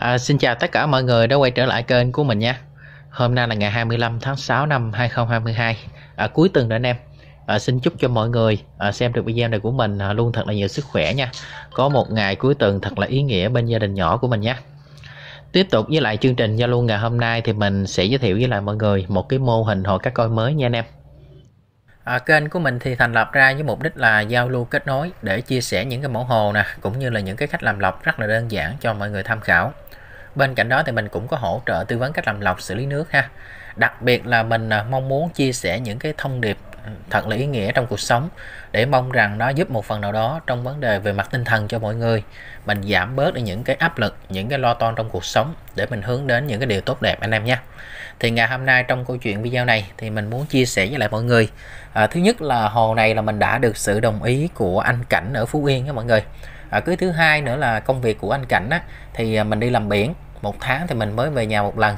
À, xin chào tất cả mọi người đã quay trở lại kênh của mình nha. Hôm nay là ngày 25 tháng 6 năm 2022 à, Cuối tuần rồi anh em. À, Xin chúc cho mọi người à, xem được video này của mình à, luôn thật là nhiều sức khỏe nha. Có một ngày cuối tuần thật là ý nghĩa bên gia đình nhỏ của mình nha. Tiếp tục với lại chương trình giao lưu ngày hôm nay thì mình sẽ giới thiệu với lại mọi người một cái mô hình hồ cá coi mới nha anh em. À, kênh của mình thì thành lập ra với mục đích là giao lưu kết nối để chia sẻ những cái mẫu hồ nè cũng như là những cái cách làm lọc rất là đơn giản cho mọi người tham khảo bên cạnh đó thì mình cũng có hỗ trợ tư vấn cách làm lọc xử lý nước ha. Đặc biệt là mình à, mong muốn chia sẻ những cái thông điệp ừ, thật là ý nghĩa trong cuộc sống để mong rằng nó giúp một phần nào đó trong vấn đề về mặt tinh thần cho mọi người. Mình giảm bớt đi những cái áp lực những cái lo toan trong cuộc sống để mình hướng đến những cái điều tốt đẹp anh em nha. Thì ngày hôm nay trong câu chuyện video này thì mình muốn chia sẻ với lại mọi người. À, thứ nhất là hồ này là mình đã được sự đồng ý của anh Cảnh ở Phú Yên các mọi người. À, cứ thứ hai nữa là công việc của anh Cảnh á, thì à, mình đi làm biển một tháng thì mình mới về nhà một lần.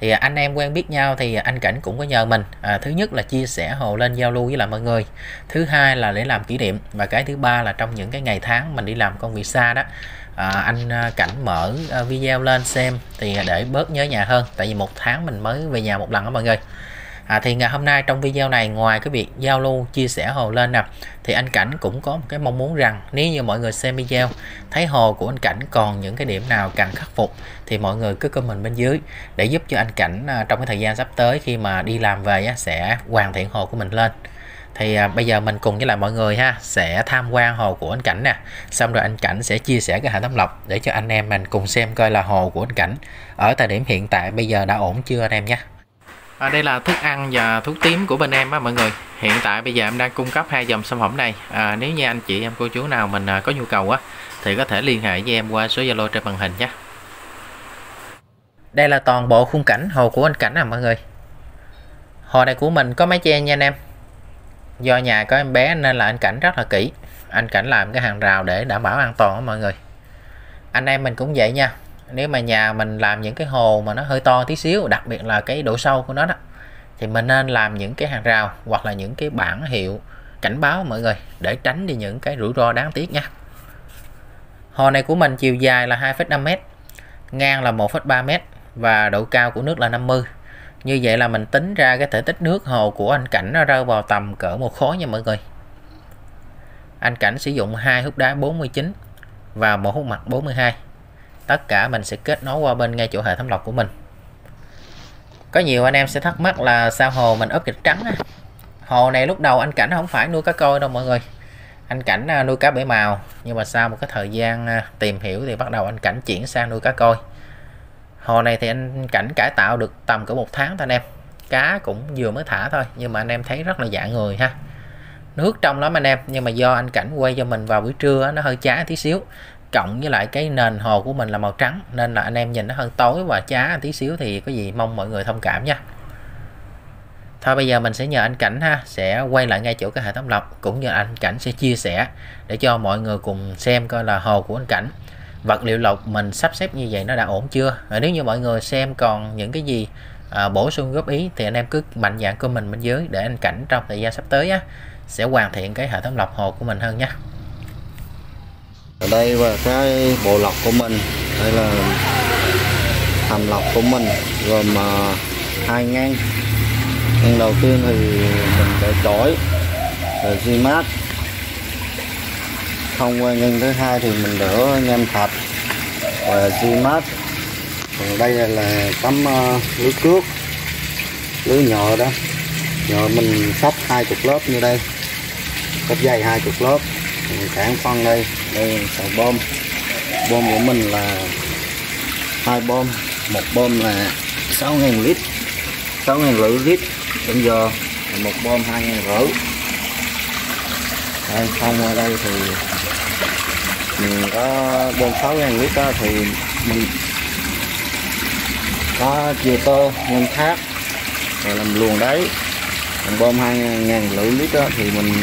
Thì anh em quen biết nhau thì anh Cảnh cũng có nhờ mình. À, thứ nhất là chia sẻ hồ lên giao lưu với lại mọi người. Thứ hai là để làm kỷ niệm. Và cái thứ ba là trong những cái ngày tháng mình đi làm công việc xa đó à, anh à, Cảnh mở à, video lên xem thì để bớt nhớ nhà hơn. Tại vì một tháng mình mới về nhà một lần đó mọi người à, thì ngày hôm nay trong video này ngoài cái việc giao lưu chia sẻ hồ lên nè thì anh Cảnh cũng có một cái mong muốn rằng nếu như mọi người xem video thấy hồ của anh Cảnh còn những cái điểm nào cần khắc phục thì mọi người cứ comment bên dưới để giúp cho anh Cảnh à, trong cái thời gian sắp tới khi mà đi làm về sẽ hoàn thiện hồ của mình lên. Thì à, bây giờ mình cùng với lại mọi người ha sẽ tham quan hồ của anh Cảnh nè. Xong rồi anh Cảnh sẽ chia sẻ cái hệ thống lọc để cho anh em mình cùng xem coi là hồ của anh Cảnh ở thời điểm hiện tại bây giờ đã ổn chưa anh em nhé. À, đây là thức ăn và thuốc tím của bên em á mọi người. Hiện tại bây giờ em đang cung cấp hai dòng sản phẩm này. À, nếu như anh chị em cô chú nào mình à, có nhu cầu á thì có thể liên hệ với em qua số zalo trên màn hình nhé. Đây là toàn bộ khung cảnh hồ của anh cảnh à mọi người. Hồ này của mình có mái che nha anh em. Do nhà có em bé nên là anh cảnh rất là kỹ. Anh cảnh làm cái hàng rào để đảm bảo an toàn đó mọi người. Anh em mình cũng vậy nha nếu mà nhà mình làm những cái hồ mà nó hơi to tí xíu đặc biệt là cái độ sâu của nó đó thì mình nên làm những cái hàng rào hoặc là những cái bảng hiệu cảnh báo mọi người để tránh đi những cái rủi ro đáng tiếc nha. Hồ này của mình chiều dài là 2,5m ngang là 1,3m và độ cao của nước là 50 như vậy là mình tính ra cái thể tích nước hồ của anh Cảnh nó rơi vào tầm cỡ một khối nha mọi người. Anh Cảnh sử dụng hai hút đá 49 và một hút mặt 42 tất cả mình sẽ kết nối qua bên ngay chỗ hệ thống lọc của mình. Có nhiều anh em sẽ thắc mắc là sao hồ mình ốp kịch trắng hồ này lúc đầu anh cảnh không phải nuôi cá coi đâu mọi người. Anh cảnh à, nuôi cá bể màu. Nhưng mà sau một cái thời gian à, tìm hiểu thì bắt đầu anh cảnh chuyển sang nuôi cá coi. Hồ này thì anh cảnh cải tạo được tầm cỡ một tháng thôi anh em. Cá cũng vừa mới thả thôi, nhưng mà anh em thấy rất là dạ người ha. Nước trong lắm anh em, nhưng mà do anh cảnh quay cho mình vào buổi trưa nó hơi chá tí xíu cộng với lại cái nền hồ của mình là màu trắng nên là anh em nhìn nó hơi tối và chá tí xíu thì có gì mong mọi người thông cảm nha. Thôi bây giờ mình sẽ nhờ anh Cảnh ha sẽ quay lại ngay chỗ cái hệ thống lọc cũng như anh Cảnh sẽ chia sẻ để cho mọi người cùng xem coi là hồ của anh Cảnh. Vật liệu lọc mình sắp xếp như vậy nó đã ổn chưa? Và nếu như mọi người xem còn những cái gì à, bổ sung góp ý thì anh em cứ mạnh dạng comment bên dưới để anh Cảnh trong thời gian sắp tới á, sẽ hoàn thiện cái hệ thống lọc hồ của mình hơn nha ở đây và cái bộ lọc của mình đây là hàm lọc của mình gồm à, hai ngang. Ngang đầu tiên thì mình để chổi rồi xi mát thông qua ngang thứ hai thì mình đỡ nham thạch và xi mát còn đây là, tấm uh, lưới cước lưới nhựa đó. Nhựa mình sắp hai chục lớp như đây sắp dày hai chục lớp cản phân đây đây xài bom. Bom của mình là hai bom. Một bom là 6.000 lít. 6.000 rưỡi lít. Bây giờ một bom 2.000 rưỡi đây, xong ở đây thì mình có bom 6.000 lít đó thì mình có chia tô, ngân thác rồi làm luồng đấy còn bom 2.000 rưỡi lít đó thì mình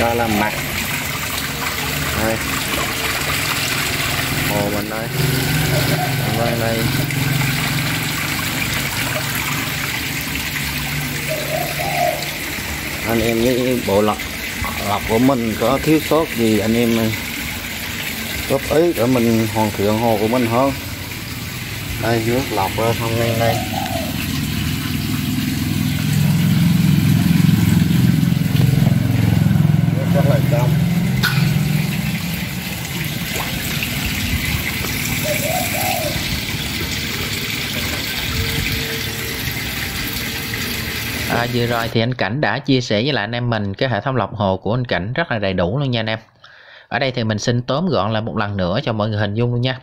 cho làm mặt đây hồ mình đây bên đây. Anh em với bộ lọc lọc của mình có thiếu sót gì, anh em góp ý để mình hoàn thiện hồ của mình hơn. Đây, nước lọc ra xong đây. Rất là trong. À, vừa rồi thì anh Cảnh đã chia sẻ với lại anh em mình cái hệ thống lọc hồ của anh Cảnh rất là đầy đủ luôn nha anh em. Ở đây thì mình xin tóm gọn lại một lần nữa cho mọi người hình dung luôn nha.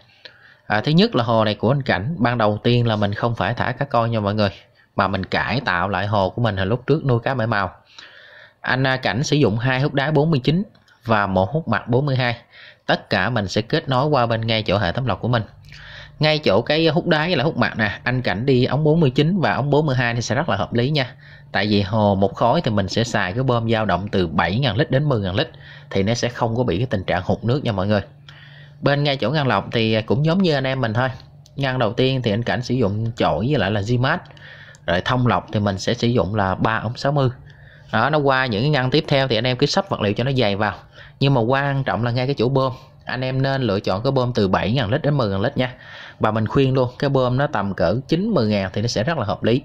À, thứ nhất là hồ này của anh Cảnh, ban đầu tiên là mình không phải thả cá coi nha mọi người, mà mình cải tạo lại hồ của mình hồi lúc trước nuôi cá bể màu. Anh à, Cảnh sử dụng hai hút đá 49 và một hút mặt 42. Tất cả mình sẽ kết nối qua bên ngay chỗ hệ thống lọc của mình ngay chỗ cái hút đáy là hút mặt nè, anh cảnh đi ống 49 và ống 42 thì sẽ rất là hợp lý nha. Tại vì hồ một khối thì mình sẽ xài cái bơm dao động từ 7.000 lít đến 10.000 lít thì nó sẽ không có bị cái tình trạng hụt nước nha mọi người. Bên ngay chỗ ngăn lọc thì cũng giống như anh em mình thôi. Ngăn đầu tiên thì anh cảnh sử dụng chổi với lại là Gmat rồi thông lọc thì mình sẽ sử dụng là 3 ống 60 đó, nó qua những cái ngăn tiếp theo thì anh em cứ sắp vật liệu cho nó dày vào. Nhưng mà quan trọng là ngay cái chỗ bơm. Anh em nên lựa chọn cái bơm từ 7.000 lít đến 10.000 lít nha và mình khuyên luôn, cái bơm nó tầm cỡ 90 ngàn thì nó sẽ rất là hợp lý.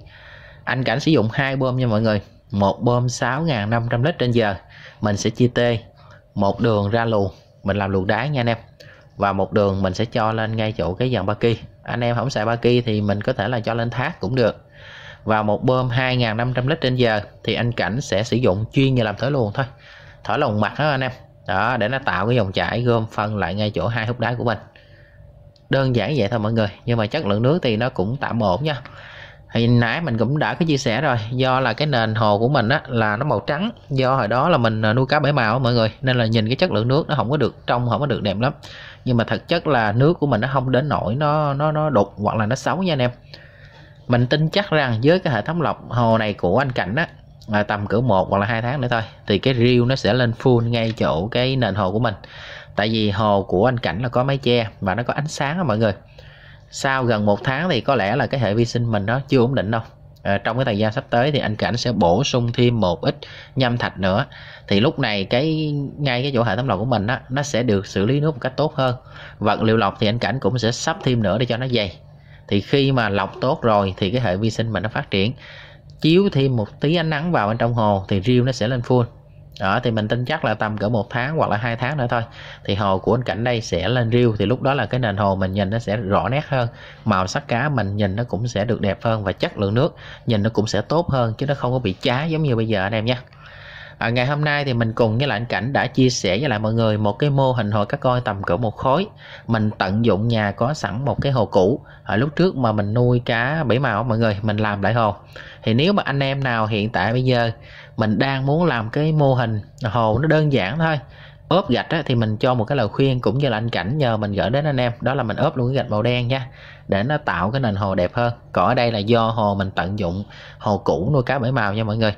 Anh cảnh sử dụng hai bơm nha mọi người. Một bơm 6.500 lít trên giờ, mình sẽ chia tê. Một đường ra luồng, mình làm luồng đá nha anh em. Và một đường mình sẽ cho lên ngay chỗ cái dàn ba kỳ anh em không xài ba kỳ thì mình có thể là cho lên thác cũng được. Và một bơm 2.500 lít trên giờ thì anh cảnh sẽ sử dụng chuyên như làm thổi luồng thôi. Thổi lồng mặt đó anh em. Đó, để nó tạo cái dòng chảy gom phân lại ngay chỗ hai hút đá của mình đơn giản vậy thôi mọi người, nhưng mà chất lượng nước thì nó cũng tạm ổn nha. Thì nãy mình cũng đã có chia sẻ rồi, do là cái nền hồ của mình á, là nó màu trắng, do hồi đó là mình à, nuôi cá bảy màu mọi người, nên là nhìn cái chất lượng nước nó không có được trong, không có được đẹp lắm. Nhưng mà thật chất là nước của mình nó không đến nổi nó nó nó đục hoặc là nó xấu nha anh em. Mình tin chắc rằng với cái hệ thống lọc hồ này của anh cảnh á, là tầm cỡ một hoặc là hai tháng nữa thôi, thì cái riêu nó sẽ lên full ngay chỗ cái nền hồ của mình tại vì hồ của anh cảnh là có mái che và nó có ánh sáng đó mọi người. Sau gần một tháng thì có lẽ là cái hệ vi sinh mình nó chưa ổn định đâu. À, trong cái thời gian sắp tới thì anh cảnh sẽ bổ sung thêm một ít nhâm thạch nữa. Thì lúc này cái ngay cái chỗ hệ thống lọc của mình á nó sẽ được xử lý nước một cách tốt hơn. Vật liệu lọc thì anh cảnh cũng sẽ sắp thêm nữa để cho nó dày. Thì khi mà lọc tốt rồi thì cái hệ vi sinh mình nó phát triển. Chiếu thêm một tí ánh nắng vào bên trong hồ thì riêu nó sẽ lên full đó thì mình tin chắc là tầm cỡ một tháng hoặc là hai tháng nữa thôi. Thì hồ của anh cảnh đây sẽ lên riêu thì lúc đó là cái nền hồ mình nhìn nó sẽ rõ nét hơn. Màu sắc cá mình nhìn nó cũng sẽ được đẹp hơn và chất lượng nước nhìn nó cũng sẽ tốt hơn chứ nó không có bị chá giống như bây giờ anh em nhé. À, ngày hôm nay thì mình cùng với lại anh cảnh đã chia sẻ với lại mọi người một cái mô hình hồ cá coi tầm cỡ một khối. Mình tận dụng nhà có sẵn một cái hồ cũ. Ở lúc trước mà mình nuôi cá bảy màu mọi người mình làm lại hồ. Thì nếu mà anh em nào hiện tại bây giờ mình đang muốn làm cái mô hình hồ nó đơn giản thôi. Ốp gạch á, thì mình cho một cái lời khuyên cũng như là anh cảnh nhờ mình gửi đến anh em. Đó là mình ốp luôn cái gạch màu đen nha để nó tạo cái nền hồ đẹp hơn. Còn ở đây là do hồ mình tận dụng hồ cũ nuôi cá bảy màu nha mọi người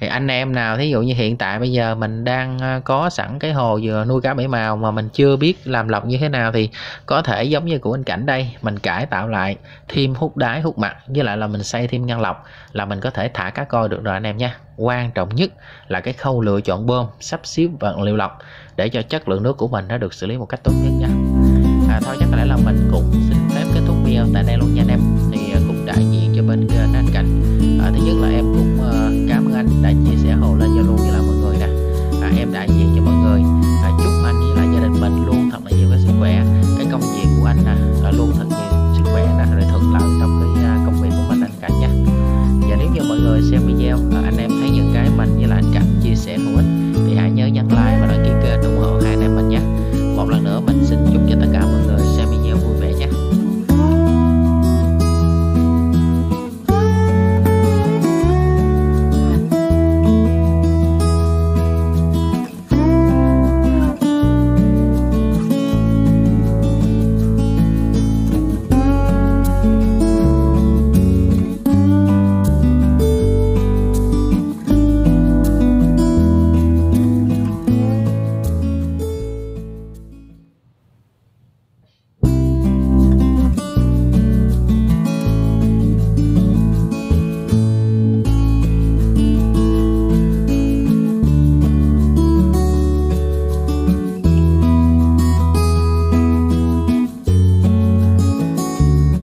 thì anh em nào thí dụ như hiện tại bây giờ mình đang ờ, có sẵn cái hồ vừa nuôi cá bảy màu mà mình chưa biết làm lọc như thế nào thì có thể giống như của anh cảnh đây mình cải tạo lại thêm hút đáy hút mặt với lại là mình xây thêm ngăn lọc là mình có thể thả cá coi được rồi anh em nha. Quan trọng nhất là cái khâu lựa chọn bơm sắp xếp vật liệu lọc để cho chất lượng nước của mình nó được xử lý một cách tốt nhất nha. À, thôi chắc lẽ là mình cũng xin phép kết thúc video tại đây luôn nha anh em. Thì ờ, cũng đại diện cho bên kênh anh cảnh. À, thứ nhất là em anh đã chia sẻ hồ lên zalo với lại mọi người nè. À, em đã diện cho mọi người. À, chúc anh với lại gia đình mình luôn thật là nhiều cái sức khỏe. Cái công việc của anh nè à, luôn thật nhiều sức khỏe nè rồi thuận lợi trong cái à, công việc của mình anh cả nha. Và nếu như mọi người xem video à,